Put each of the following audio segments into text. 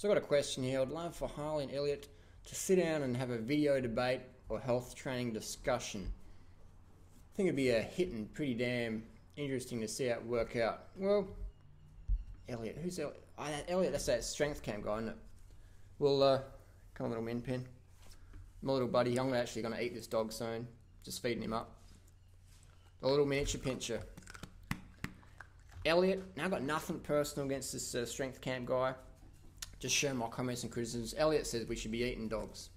So I've got a question here. I'd love for Harley and Elliot to sit down and have a video debate or health training discussion. I think it'd be a hit and pretty damn interesting to see how it work out. Well, Elliot, who's Elliot? Oh, that Elliot, that's that strength camp guy, isn't it? Well, uh, come on, little min pin. My little buddy, I'm actually going to eat this dog soon. Just feeding him up. A little miniature pinscher. Elliot, now I've got nothing personal against this uh, strength camp guy just share my comments and criticisms. Elliot says we should be eating dogs.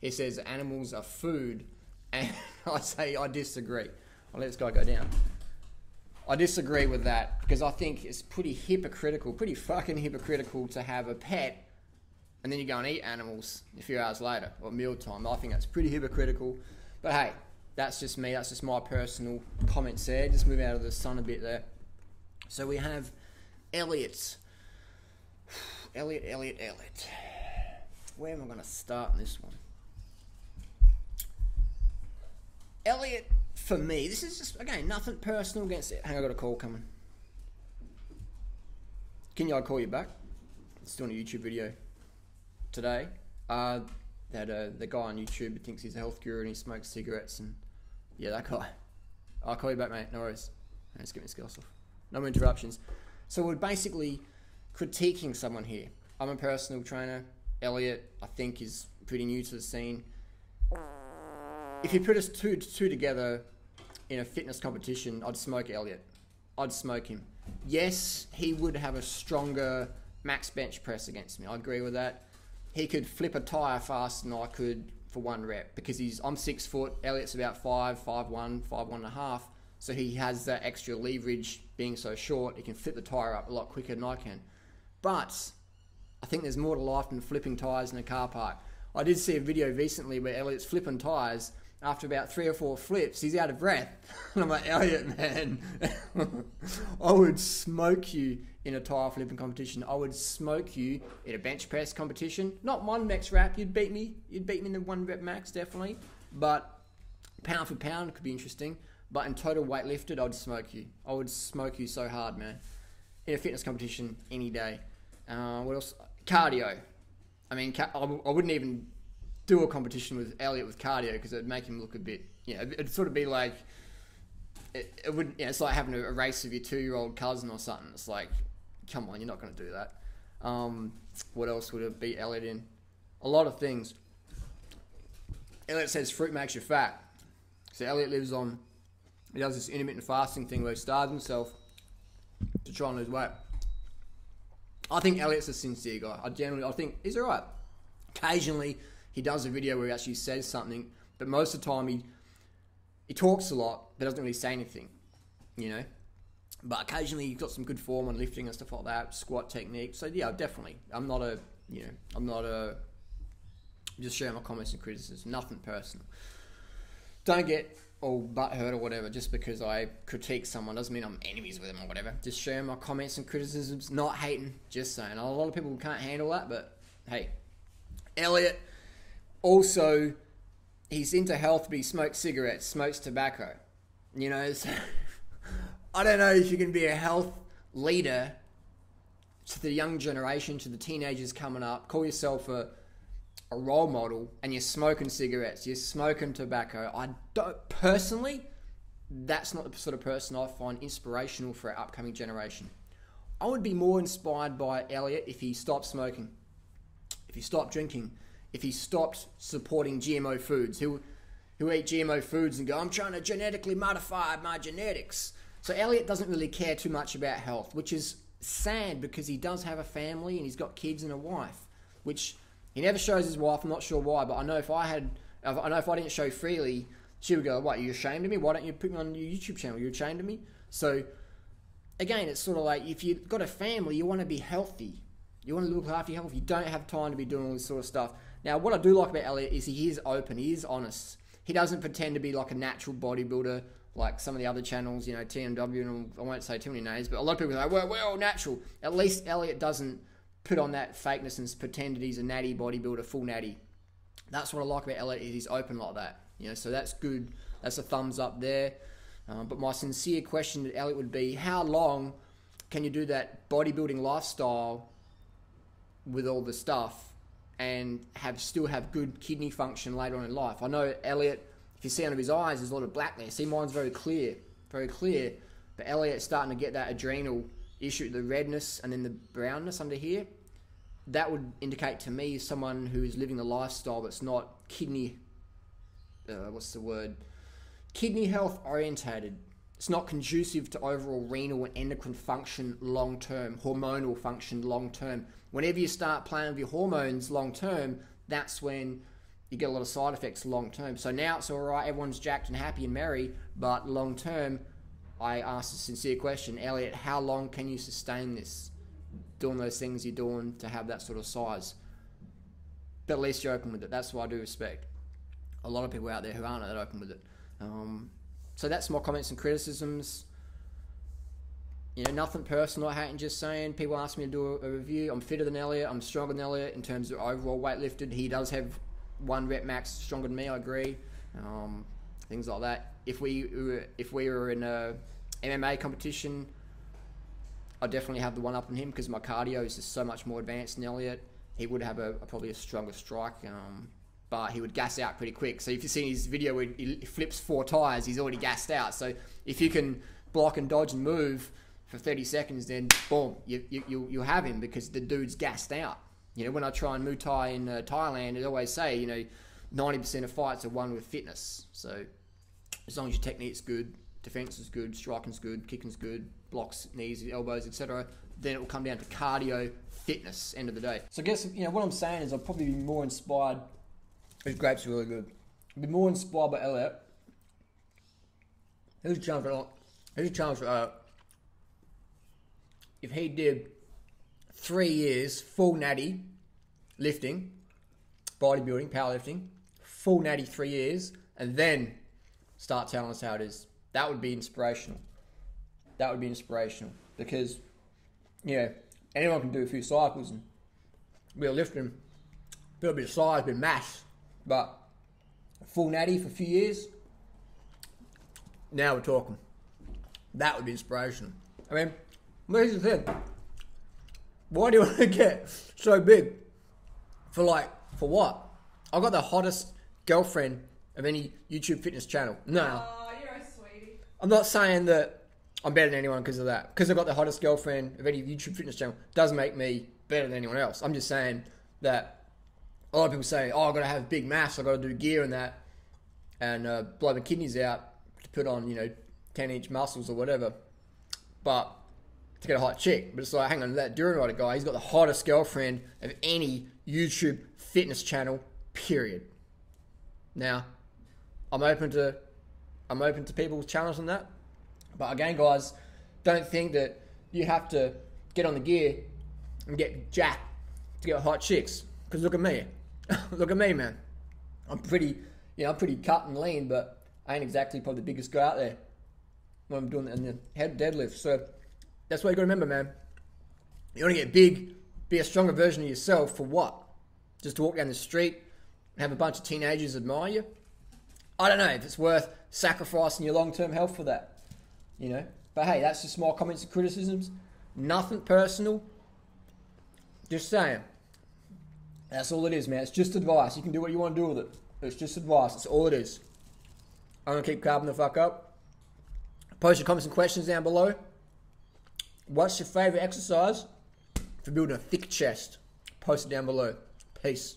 He says animals are food, and I say I disagree. I'll let this guy go down. I disagree with that because I think it's pretty hypocritical, pretty fucking hypocritical to have a pet and then you go and eat animals a few hours later or mealtime. I think that's pretty hypocritical. But hey, that's just me. That's just my personal comments there. Just move out of the sun a bit there. So we have Elliot's Elliot, Elliot, Elliot. Where am I going to start in this one? Elliot, for me, this is just, again, nothing personal against it. Hang on, I got a call coming. Can you, I call you back? It's doing a YouTube video today. Uh, that uh, the guy on YouTube thinks he's a health guru and he smokes cigarettes and yeah, that guy. I'll call you back, mate. No worries. Let's get my skills off. No more interruptions. So we're basically critiquing someone here. I'm a personal trainer. Elliot, I think, is pretty new to the scene. If you put us two two together in a fitness competition, I'd smoke Elliot. I'd smoke him. Yes, he would have a stronger max bench press against me. I agree with that. He could flip a tire faster than I could for one rep because he's I'm six foot. Elliot's about five, five one, five one and a half. So he has that extra leverage being so short. He can flip the tire up a lot quicker than I can. But I think there's more to life than flipping tyres in a car park. I did see a video recently where Elliot's flipping tyres. After about three or four flips, he's out of breath. And I'm like, Elliot, man, I would smoke you in a tyre flipping competition. I would smoke you in a bench press competition. Not one max rep, you'd beat me. You'd beat me in the one rep max, definitely. But pound for pound could be interesting. But in total weight lifted, I'd smoke you. I would smoke you so hard, man. In a fitness competition, any day. Uh, what else? Cardio. I mean, I wouldn't even do a competition with Elliot with cardio because it'd make him look a bit, you know, it'd sort of be like, it, it wouldn't, you know, it's like having a, race with your two year old cousin or something. It's like, come on, you're not going to do that. Um, what else would it beat Elliot in? A lot of things. Elliot says fruit makes you fat. So Elliot lives on, he does this intermittent fasting thing where he starves himself to try and lose weight. I think Elliot's a sincere guy. I generally, I think he's alright. Occasionally, he does a video where he actually says something, but most of the time he he talks a lot, but doesn't really say anything. You know. But occasionally he's got some good form on lifting and stuff like that, squat technique. So yeah, definitely. I'm not a you know, I'm not a just sharing my comments and criticisms. Nothing personal. Don't get or butthurt or whatever just because I critique someone doesn't mean I'm enemies with them or whatever. Just sharing my comments and criticisms, not hating, just saying. A lot of people can't handle that, but hey. Elliot also he's into health but he smokes cigarettes, smokes tobacco. You know, so I don't know if you can be a health leader to the young generation, to the teenagers coming up, call yourself a a role model and you're smoking cigarettes, you're smoking tobacco, I don't personally, that's not the sort of person I find inspirational for our upcoming generation. I would be more inspired by Elliot if he stopped smoking, if he stopped drinking, if he stopped supporting GMO foods. Who who eat GMO foods and go, I'm trying to genetically modify my genetics. So Elliot doesn't really care too much about health, which is sad because he does have a family and he's got kids and a wife, which he never shows his wife. I'm not sure why, but I know if I had, I know if I didn't show Freelee, she would go, "What? You ashamed of me? Why don't you put me on your YouTube channel? You're ashamed of me." So, again, it's sort of like if you've got a family, you want to be healthy. You want to look after your health. You don't have time to be doing all this sort of stuff. Now, what I do like about Elliot is he is open. He is honest. He doesn't pretend to be like a natural bodybuilder like some of the other channels, you know, TMW, and I won't say too many names, but a lot of people are like, well, we're all natural. At least Elliot doesn't put on that fakeness and pretend that he's a natty bodybuilder, full natty. That's what I like about Elliot. is He's open like that. You know, so that's good. That's a thumbs up there. Um, but my sincere question to Elliot would be: How long can you do that bodybuilding lifestyle with all the stuff and have still have good kidney function later on in life. I know Elliot, if you see under his eyes, there's a lot of black there. See, mine's very clear, very clear. But Elliot's starting to get that adrenal issue, the redness and then the brownness under here. That would indicate to me someone who is living a lifestyle that's not kidney, uh, what's the word, kidney health orientated. It's not conducive to overall renal and endocrine function long term, hormonal function long term. Whenever you start playing with your hormones long term, that's when you get a lot of side effects long term. So now it's all right, everyone's jacked and happy and merry, but long term, I asked a sincere question, Elliot, how long can you sustain this? Doing those things you're doing to have that sort of size. But at least you're open with it. That's what I do respect. A lot of people out there who aren't that open with it. Um, so that's my comments and criticisms. You know, nothing personal. I hate just saying. People ask me to do a, a, review. I'm fitter than Elliot. I'm stronger than Elliot in terms of overall weight lifted. He does have one rep max stronger than me. I agree. Um, things like that. If we if we were in a MMA competition, I definitely have the one up on him because my cardio is just so much more advanced than Elliot. He would have a, a probably a stronger strike. Um, but he would gas out pretty quick. So if you've seen his video where he flips four tires, he's already gassed out. So if you can block and dodge and move for 30 seconds, then boom, you, you, you have him because the dude's gassed out. You know, when I try and Muay Thai in uh, Thailand, they always say, you know, 90% of fights are won with fitness. So as long as your technique's good, defense is good, striking's good, kicking's good, blocks, knees, elbows, etc., then it will come down to cardio, fitness, end of the day. So I guess, you know, what I'm saying is I'll probably be more inspired this grape's are really good. I'll Be more inspired by Elliot. Here's a challenge for a challenge for uh, Elliot. If he did three years full natty lifting, bodybuilding, powerlifting, full natty three years, and then start telling us how it is, that would be inspirational. That would be inspirational because, yeah, anyone can do a few cycles and be a lifting, build a bit of size, a bit of mass but full natty for a few years, now we're talking. That would be inspirational. I mean, here's the thing. Why do you want to get so big? For like, for what? I've got the hottest girlfriend of any YouTube fitness channel. No. Oh. I'm not saying that I'm better than anyone because of that. Because I've got the hottest girlfriend of any YouTube fitness channel doesn't make me better than anyone else. I'm just saying that a lot of people say, "Oh, I've got to have big mass. I've got to do gear and that, and uh, blow my kidneys out to put on, you know, ten inch muscles or whatever." But to get a hot chick, but it's like, hang on, that Durianrider guy, he's got the hottest girlfriend of any YouTube fitness channel. Period. Now, I'm open to, I'm open to people on that, but again, guys, don't think that you have to get on the gear and get jacked to get hot chicks. Because look at me. Look at me, man. I'm pretty, you know, I'm pretty cut and lean, but I ain't exactly probably the biggest guy out there when I'm doing the head deadlift. So that's what you got to remember, man. You want to get big, be a stronger version of yourself for what? Just to walk down the street and have a bunch of teenagers admire you? I don't know if it's worth sacrificing your long term health for that. You know? But hey, that's just small comments and criticisms. Nothing personal. Just saying. That's all it is, man. It's just advice. You can do what you want to do with it. It's just advice. That's all it is. I'm going to keep carbing the fuck up. Post your comments and questions down below. What's your favorite exercise for building a thick chest? Post it down below. Peace.